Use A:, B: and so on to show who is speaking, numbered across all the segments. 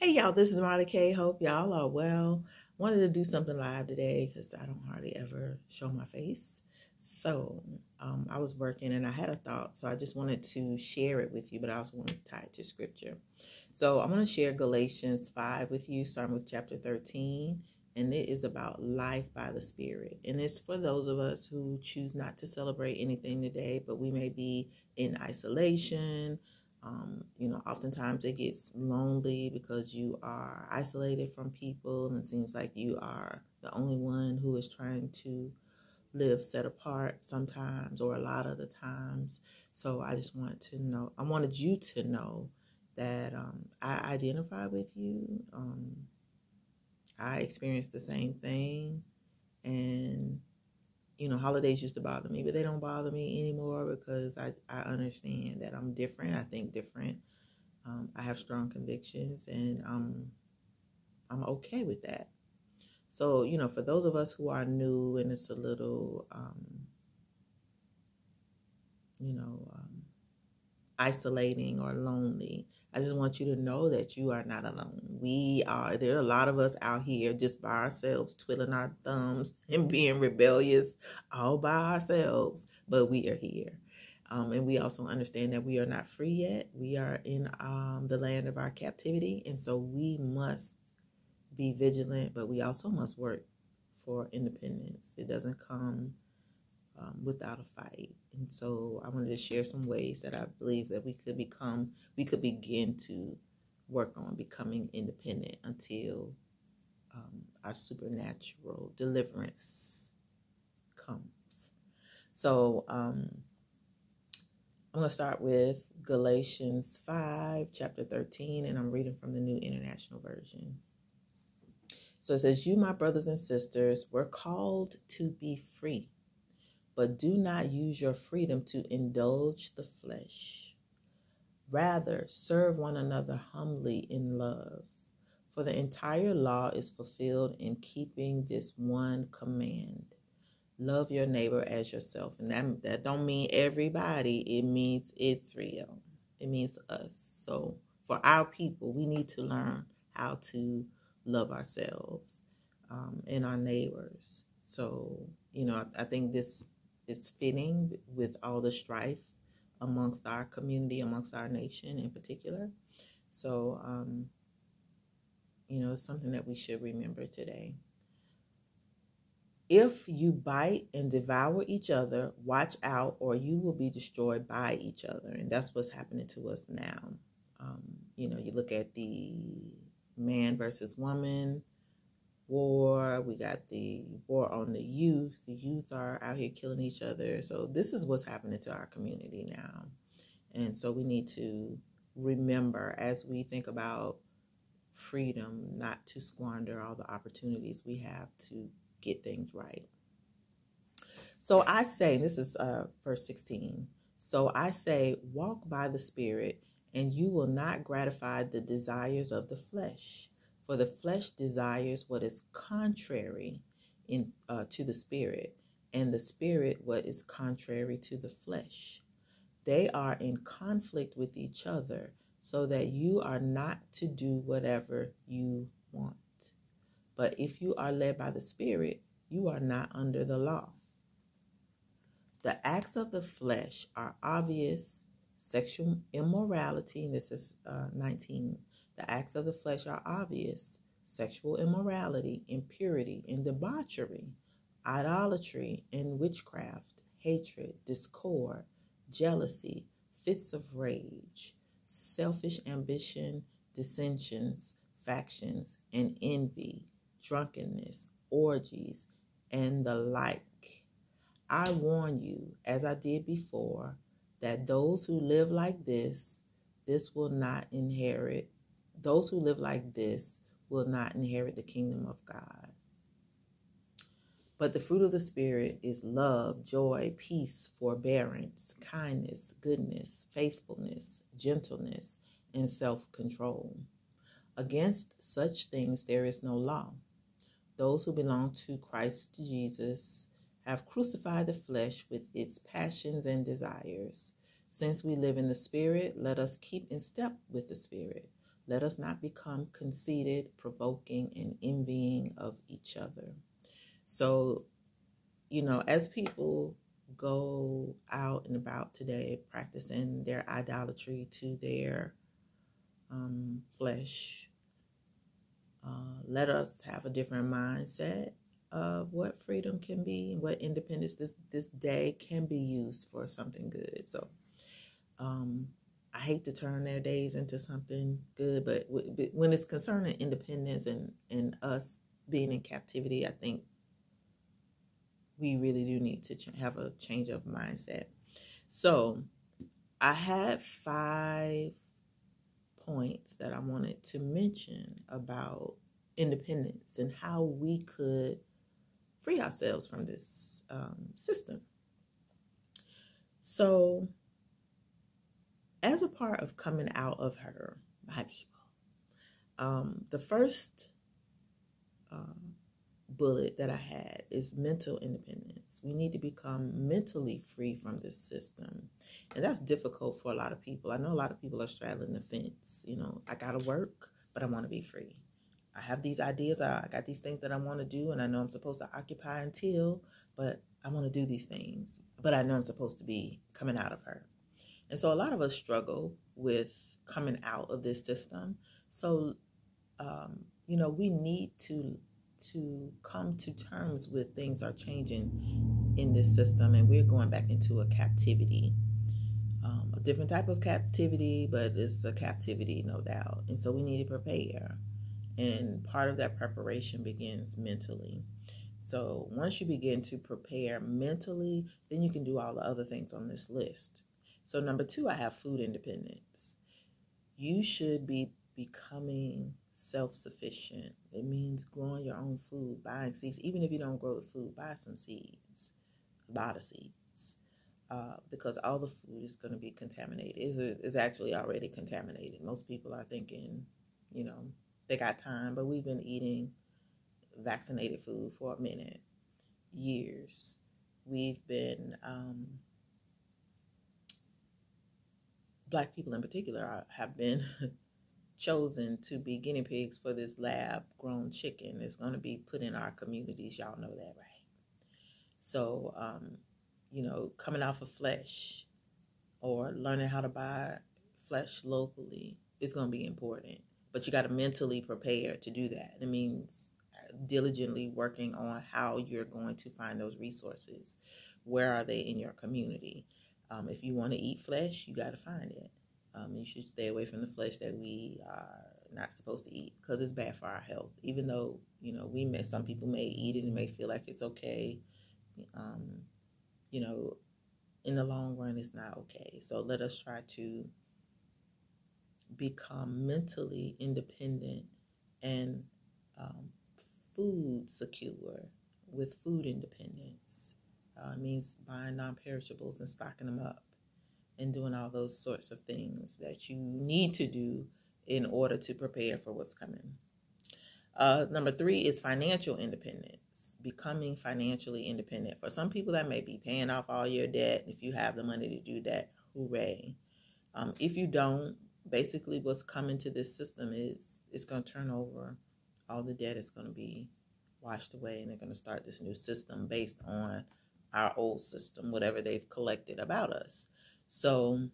A: Hey y'all, this is Marley K. Hope y'all are well. Wanted to do something live today because I don't hardly ever show my face. So um, I was working and I had a thought, so I just wanted to share it with you, but I also want to tie it to scripture. So I'm going to share Galatians 5 with you, starting with chapter 13, and it is about life by the Spirit. And it's for those of us who choose not to celebrate anything today, but we may be in isolation um, you know, oftentimes it gets lonely because you are isolated from people, and it seems like you are the only one who is trying to live set apart sometimes or a lot of the times. So I just wanted to know, I wanted you to know that um, I identify with you. Um, I experienced the same thing, and you know, holidays used to bother me, but they don't bother me anymore because I, I understand that I'm different. I think different. Um, I have strong convictions and um, I'm okay with that. So, you know, for those of us who are new and it's a little, um, you know, um, isolating or lonely, I just want you to know that you are not alone. We are, there are a lot of us out here just by ourselves, twiddling our thumbs and being rebellious all by ourselves, but we are here. Um, and we also understand that we are not free yet. We are in um, the land of our captivity. And so we must be vigilant, but we also must work for independence. It doesn't come um, without a fight. And so I wanted to share some ways that I believe that we could become, we could begin to work on becoming independent until um, our supernatural deliverance comes. So um, I'm going to start with Galatians 5, chapter 13, and I'm reading from the New International Version. So it says, You, my brothers and sisters, were called to be free but do not use your freedom to indulge the flesh. Rather, serve one another humbly in love. For the entire law is fulfilled in keeping this one command. Love your neighbor as yourself. And that, that don't mean everybody. It means Israel. It means us. So for our people, we need to learn how to love ourselves um, and our neighbors. So, you know, I, I think this is fitting with all the strife amongst our community, amongst our nation in particular. So, um, you know, it's something that we should remember today. If you bite and devour each other, watch out, or you will be destroyed by each other. And that's what's happening to us now. Um, you know, you look at the man versus woman war. We got the war on the youth. The youth are out here killing each other. So this is what's happening to our community now. And so we need to remember as we think about freedom not to squander all the opportunities we have to get things right. So I say, this is uh, verse 16. So I say, walk by the Spirit, and you will not gratify the desires of the flesh. For the flesh desires what is contrary in uh, to the spirit, and the spirit what is contrary to the flesh. They are in conflict with each other, so that you are not to do whatever you want. But if you are led by the Spirit, you are not under the law. The acts of the flesh are obvious sexual immorality, this is uh, 19 the acts of the flesh are obvious sexual immorality, impurity, and debauchery, idolatry and witchcraft, hatred, discord, jealousy, fits of rage, selfish ambition, dissensions, factions, and envy, drunkenness, orgies, and the like. I warn you, as I did before, that those who live like this, this will not inherit those who live like this will not inherit the kingdom of God. But the fruit of the Spirit is love, joy, peace, forbearance, kindness, goodness, faithfulness, gentleness, and self control. Against such things there is no law. Those who belong to Christ Jesus have crucified the flesh with its passions and desires. Since we live in the Spirit, let us keep in step with the Spirit. Let us not become conceited, provoking, and envying of each other. So, you know, as people go out and about today practicing their idolatry to their um, flesh, uh, let us have a different mindset of what freedom can be and what independence this this day can be used for something good. So, um, I hate to turn their days into something good, but when it's concerning independence and and us being in captivity, I think we really do need to have a change of mindset. So, I had five points that I wanted to mention about independence and how we could free ourselves from this um, system. So, as a part of coming out of her, my people, um, the first uh, bullet that I had is mental independence. We need to become mentally free from this system. And that's difficult for a lot of people. I know a lot of people are straddling the fence. You know, I got to work, but I want to be free. I have these ideas. I got these things that I want to do, and I know I'm supposed to occupy until, but I want to do these things. But I know I'm supposed to be coming out of her. And so a lot of us struggle with coming out of this system. So, um, you know, we need to to come to terms with things are changing in this system, and we're going back into a captivity, um, a different type of captivity, but it's a captivity, no doubt. And so we need to prepare, and part of that preparation begins mentally. So once you begin to prepare mentally, then you can do all the other things on this list. So, number two, I have food independence. You should be becoming self sufficient. It means growing your own food, buying seeds. Even if you don't grow the food, buy some seeds, a lot of seeds, uh, because all the food is going to be contaminated. It's, it's actually already contaminated. Most people are thinking, you know, they got time, but we've been eating vaccinated food for a minute, years. We've been um, black people in particular are, have been chosen to be guinea pigs for this lab grown chicken that's going to be put in our communities. Y'all know that, right? So, um, you know, coming off of flesh or learning how to buy flesh locally is going to be important. But you got to mentally prepare to do that. It means diligently working on how you're going to find those resources. Where are they in your community? Um, if you want to eat flesh, you got to find it. Um, you should stay away from the flesh that we are not supposed to eat because it's bad for our health. Even though you know we may, some people may eat it and may feel like it's okay. Um, you know, in the long run, it's not okay. So let us try to become mentally independent and um, food secure with food independence. Uh, means buying non perishables and stocking them up and doing all those sorts of things that you need to do in order to prepare for what's coming. Uh, number three is financial independence, becoming financially independent. For some people, that may be paying off all your debt. If you have the money to do that, hooray. Um, if you don't, basically what's coming to this system is it's going to turn over. All the debt is going to be washed away, and they're going to start this new system based on our old system, whatever they've collected about us. So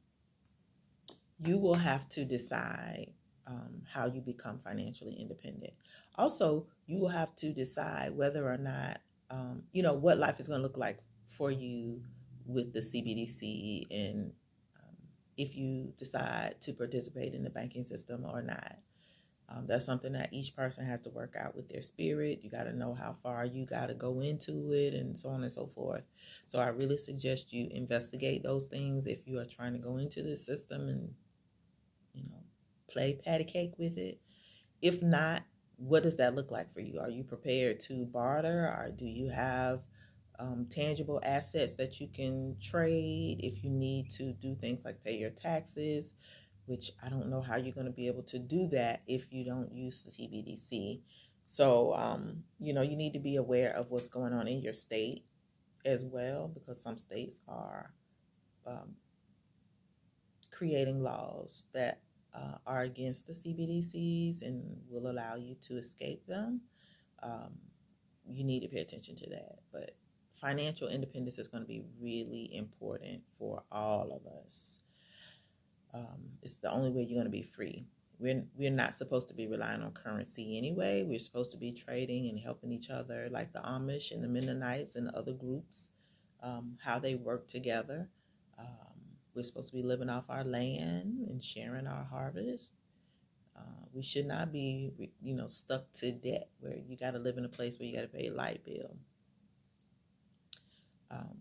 A: you will have to decide um, how you become financially independent. Also, you will have to decide whether or not, um, you know, what life is going to look like for you with the CBDC and um, if you decide to participate in the banking system or not. Um, that's something that each person has to work out with their spirit. You got to know how far you got to go into it and so on and so forth. So I really suggest you investigate those things if you are trying to go into this system and, you know, play patty cake with it. If not, what does that look like for you? Are you prepared to barter or do you have um, tangible assets that you can trade if you need to do things like pay your taxes? Which I don't know how you're going to be able to do that if you don't use the CBDC. So, um, you know, you need to be aware of what's going on in your state as well, because some states are um, creating laws that uh, are against the CBDCs and will allow you to escape them, um, you need to pay attention to that. But financial independence is going to be really important for all of us. Um, it's the only way you're going to be free. We're, we're not supposed to be relying on currency anyway. We're supposed to be trading and helping each other, like the Amish and the Mennonites and other groups, um, how they work together. Um, we're supposed to be living off our land and sharing our harvest. Uh, we should not be, you know, stuck to debt where you got to live in a place where you got to pay a light bill, um,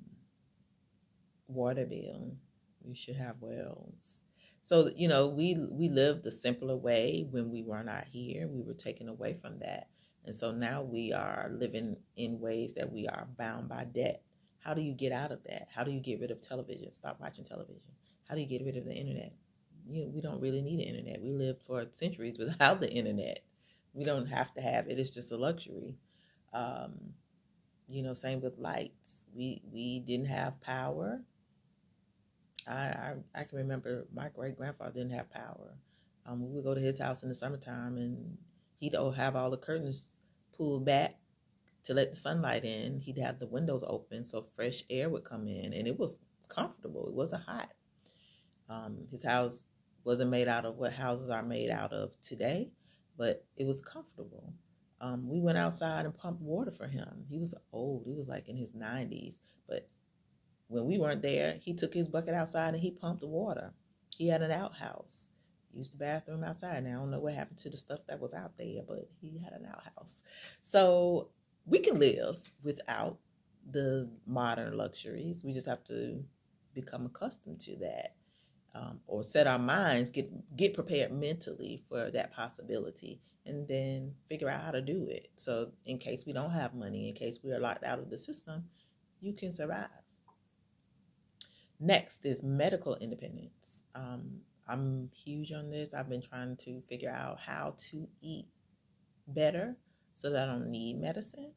A: water bill. We should have wells. So you know, we we lived a simpler way when we were not here. We were taken away from that, and so now we are living in ways that we are bound by debt. How do you get out of that? How do you get rid of television? Stop watching television. How do you get rid of the internet? You know, we don't really need the internet. We lived for centuries without the internet. We don't have to have it. It's just a luxury. Um, you know, same with lights. We we didn't have power I, I, I can remember my great grandfather didn't have power. Um, we would go to his house in the summertime, and he'd have all the curtains pulled back to let the sunlight in. He'd have the windows open so fresh air would come in, and it was comfortable. It wasn't hot. Um, his house wasn't made out of what houses are made out of today, but it was comfortable. Um, we went outside and pumped water for him. He was old. He was like in his 90s, but when we weren't there, he took his bucket outside and he pumped the water. He had an outhouse. Used the bathroom outside. Now I don't know what happened to the stuff that was out there, but he had an outhouse. So we can live without the modern luxuries. We just have to become accustomed to that. Um, or set our minds, get get prepared mentally for that possibility, and then figure out how to do it. So, in case we don't have money, in case we are locked out of the system, you can survive. Next is medical independence. Um, I'm huge on this. I've been trying to figure out how to eat better so that I don't need medicine.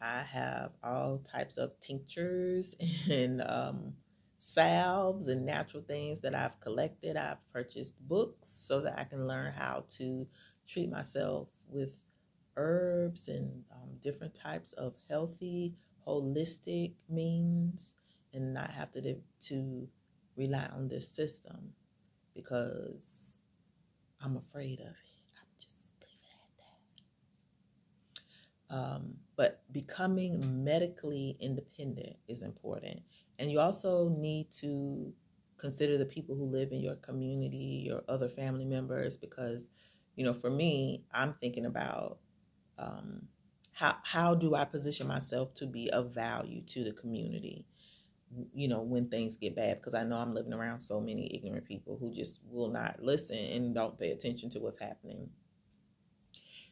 A: I have all types of tinctures and um, salves and natural things that I've collected. I've purchased books so that I can learn how to treat myself with herbs and um, different types of healthy, holistic means and not have to to rely on this system because I'm afraid of it. I'm just leave it at that. Um, but becoming medically independent is important, and you also need to consider the people who live in your community, your other family members, because you know, for me, I'm thinking about um, how how do I position myself to be of value to the community you know when things get bad because i know i'm living around so many ignorant people who just will not listen and don't pay attention to what's happening.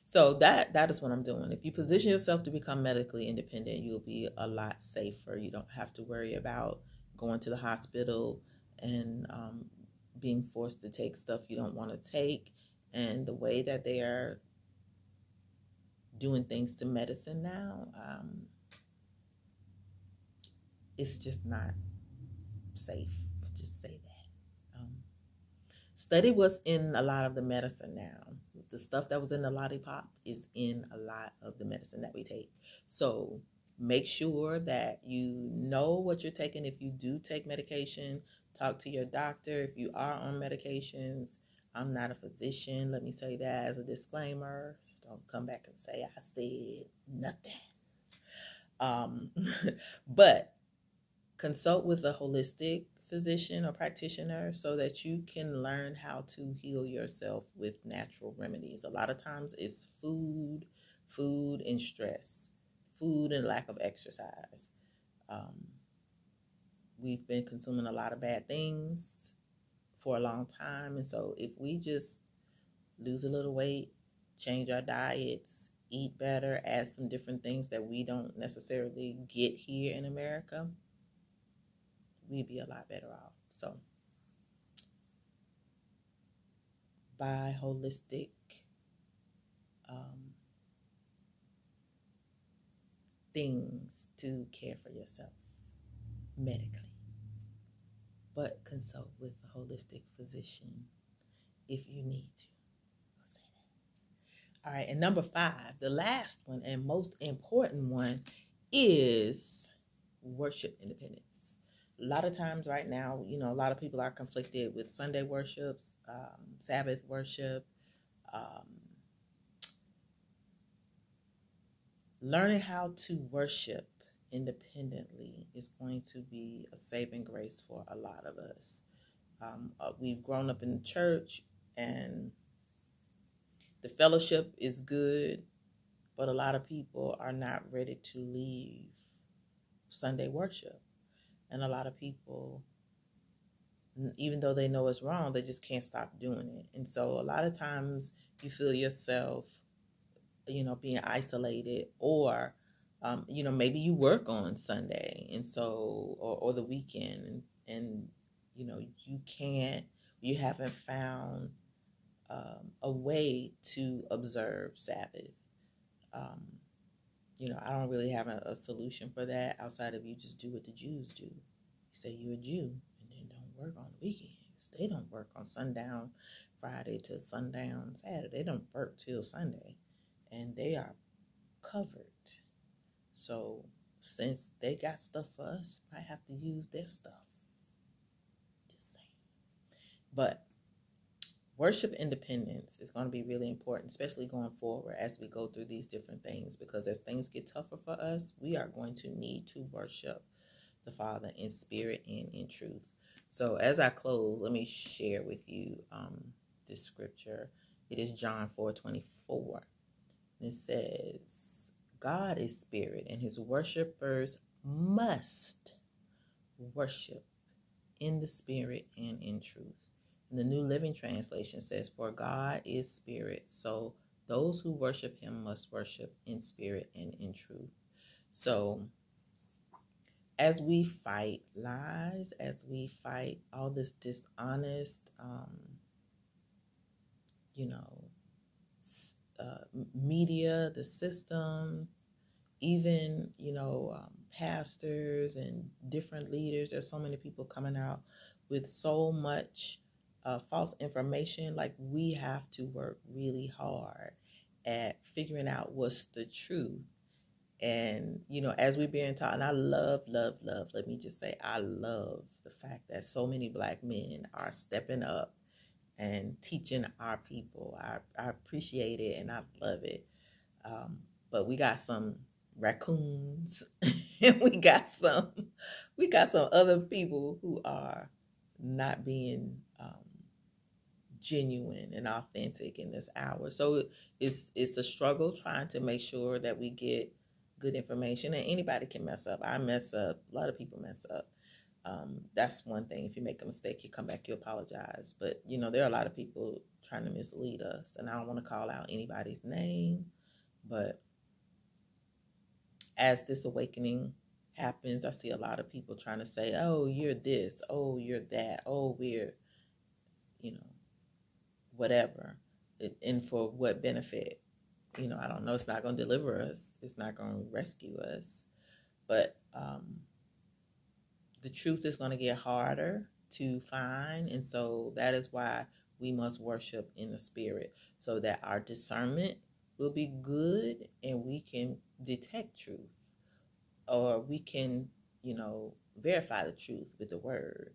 A: So that that is what i'm doing. If you position yourself to become medically independent you'll be a lot safer. You don't have to worry about going to the hospital and um, being forced to take stuff you don't want to take and the way that they are doing things to medicine now um, it's just not safe. Let's just say that. Um, study what's in a lot of the medicine now. The stuff that was in the lollipop is in a lot of the medicine that we take. So make sure that you know what you're taking. If you do take medication, talk to your doctor. If you are on medications, I'm not a physician. Let me say that as a disclaimer. So don't come back and say I said nothing. Um, but consult with a holistic physician or practitioner so that you can learn how to heal yourself with natural remedies. A lot of times it's food, food and stress, food and lack of exercise. Um, we've been consuming a lot of bad things for a long time. And so if we just lose a little weight, change our diets, eat better, add some different things that we don't necessarily get here in America, we'd be a lot better off. So, buy holistic um, things to care for yourself medically, but consult with a holistic physician if you need to. All right, and number five, the last one and most important one is worship independence. A lot of times, right now, you know, a lot of people are conflicted with Sunday worships, um, Sabbath worship. Um, learning how to worship independently is going to be a saving grace for a lot of us. Um, uh, we've grown up in the church and the fellowship is good, but a lot of people are not ready to leave Sunday worship. And a lot of people, even though they know it's wrong, they just can't stop doing it. And so a lot of times you feel yourself, you know, being isolated or, um, you know, maybe you work on Sunday and so, or, or the weekend and, and, you know, you can't, you haven't found um, a way to observe Sabbath. Um, you know, I don't really have a, a, solution for that outside of you just do what the Jews do. You say you're a Jew and then don't work on the weekends. They don't work on sundown Friday to sundown Saturday. They don't work till Sunday. And they are covered. So since they got stuff for us, I have to use their stuff. Just saying. But worship independence is going to be really important, especially going forward as we go through these different things. Because as things get tougher for us, we are going to need to worship the Father in spirit and in truth. So, as I close, let me share with you um, this scripture. It is John 4 24. It says, God is spirit, and his worshipers must worship in the spirit and in truth. And the New Living Translation says, For God is spirit, so those who worship him must worship in spirit and in truth. So, as we fight lies, as we fight all this dishonest, um, you know, uh, media, the systems, even, you know, um, pastors and different leaders, there's so many people coming out with so much uh, false information, like we have to work really hard at figuring out what's the truth. And, you know, as we're being taught, and I love, love, love, let me just say, I love the fact that so many black men are stepping up and teaching our people. I, I appreciate it and I love it. Um, but we got some raccoons and we got some we got some other people who are not being um, genuine and authentic in this hour. So it's it's a struggle trying to make sure that we get good information. And anybody can mess up. I mess up. A lot of people mess up. Um, that's one thing. If you make a mistake, you come back, you apologize. But you know, there are a lot of people trying to mislead us, and I don't want to call out anybody's name, but as this awakening happens, I see a lot of people trying to say, "Oh, you're this. Oh, you're that. Oh, we're," you know, whatever, and for what benefit. You know, I don't know. It's not going to deliver us. It's not going to rescue us. But um, the truth is going to get harder to find, and so that is why we must worship in the spirit, so that our discernment will be good, and we can detect truth, or we can, you know, verify the truth with the word.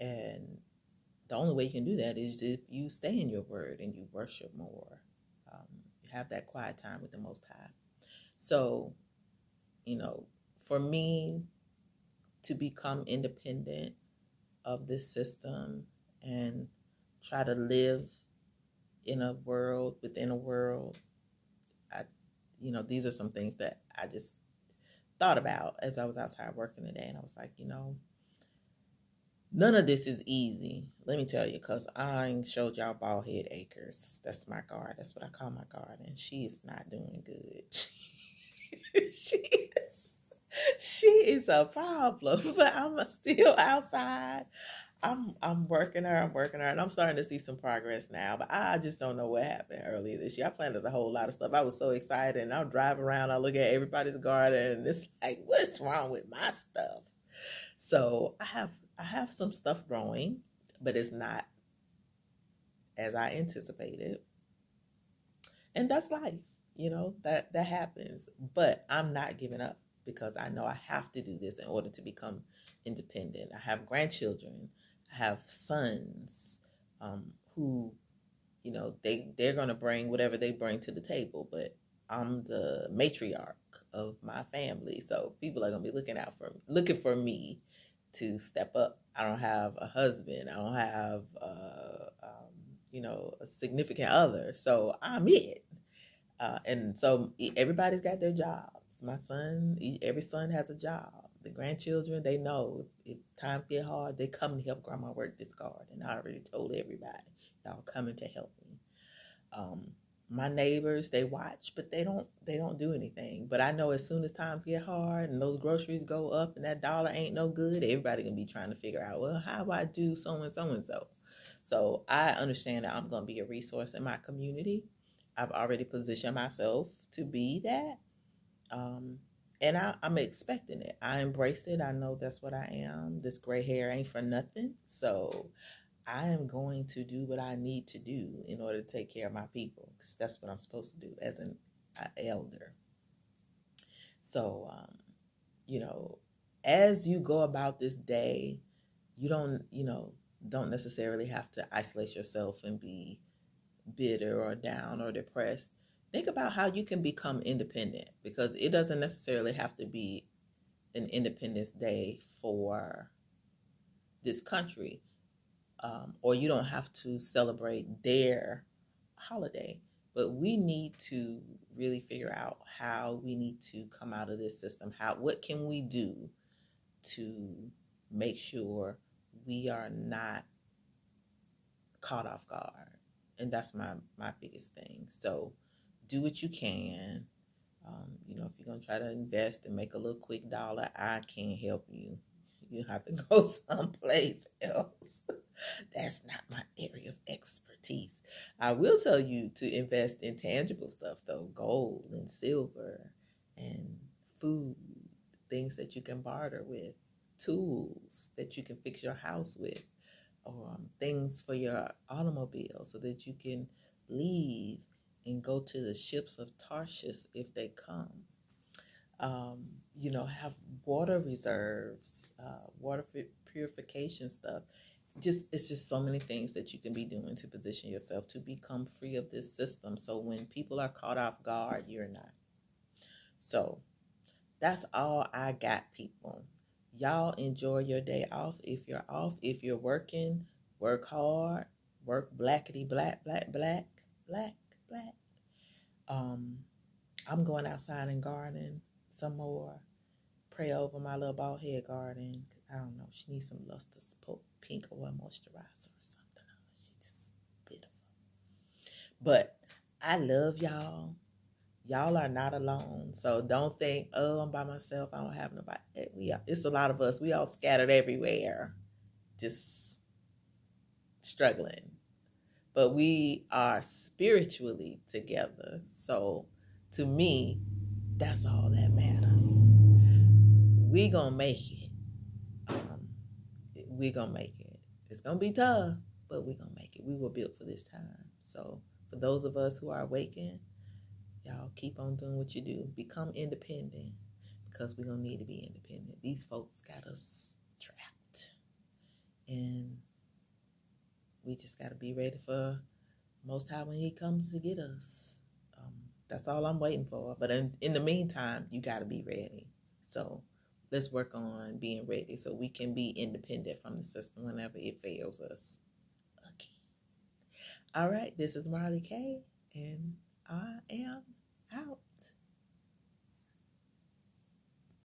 A: And the only way you can do that is if you stay in your word and you worship more. Um, you have that quiet time with the Most High. So, you know, for me to become independent of this system and try to live in a world within a world, I, you know, these are some things that I just thought about as I was outside working today, and I was like, you know, None of this is easy. Let me tell you, because I showed y'all bald head acres. That's my guard. That's what I call my guard. And she is not doing good. she is she is a problem. But I'm still outside. I'm I'm working her, I'm working her, and I'm starting to see some progress now. But I just don't know what happened earlier this year. I planted a whole lot of stuff. I was so excited, and I'm driving around. I look at everybody's garden, and it's like, what's wrong with my stuff? So I have I have some stuff growing, but it's not as I anticipated. And that's life, you know, that that happens. But I'm not giving up because I know I have to do this in order to become independent. I have grandchildren, I have sons um, who, you know, they they're gonna bring whatever they bring to the table, but I'm the matriarch of my family, so people are gonna be looking out for looking for me to step up. I don't have a husband. I don't have, uh, um, you know, a significant other. So I'm it. Uh, and so everybody's got their jobs. My son, every son has a job. The grandchildren, they know if times get hard, they come and help grandma work this garden. I already told everybody, y'all coming to help me. Um, my neighbors they watch but they don't they don't do anything. But i know as soon as times get hard and those groceries go up and that dollar ain't no good everybody gonna be trying to figure out well how do i do so and so and so? So i understand that i'm gonna be a resource in my community. I've already positioned myself to be that. Um, and I, i'm expecting it. I embrace it. I know that's what i am. This gray hair ain't for nothing. So I am going to do what I need to do in order to take care of my people because that's what I'm supposed to do as an uh, elder. So, um, you know, as you go about this day, you don't, you know, don't necessarily have to isolate yourself and be bitter or down or depressed. Think about how you can become independent because it doesn't necessarily have to be an Independence Day for this country um, or you don't have to celebrate their holiday. But we need to really figure out how we need to come out of this system. How what can we do to make sure we are not caught off guard? And that's my my biggest thing. So do what you can. Um, you know, if you're gonna try to invest and make a little quick dollar, I can't help you. You have to go someplace else. That's not my area of expertise. I will tell you to invest in tangible stuff though gold and silver and food, things that you can barter with, tools that you can fix your house with, or um, things for your automobile so that you can leave and go to the ships of Tarshish if they come. Um, you know, have water reserves, uh, water purification stuff just it's just so many things that you can be doing to position yourself to become free of this system. So when people are caught off guard you're not. So that's all i got people. Y'all enjoy your day off. If you're off if you're working work hard work blackety black black black black black. Um i'm going outside and garden some more. Pray over my little bald head garden. I don't know. She needs some luster support pink oil moisturizer or something. She's just beautiful. But I love y'all. Y'all are not alone. So don't think, oh, I'm by myself. I don't have nobody. Eh, we are, it's a lot of us. We all scattered everywhere, just struggling. But we are spiritually together. So to me, that's all that matters. We gonna make it we're gonna make it. It's gonna be tough, but we're gonna make it. We were built for this time. So for those of us who are awakened, y'all keep on doing what you do. Become independent because we're gonna need to be independent. These folks got us trapped. And we just gotta be ready for most high when he comes to get us. Um, that's all I'm waiting for. But in, in the meantime, you gotta be ready. So let's work on being ready so we can be independent from the system whenever it fails us again. All right, this is Marley K, and I am out.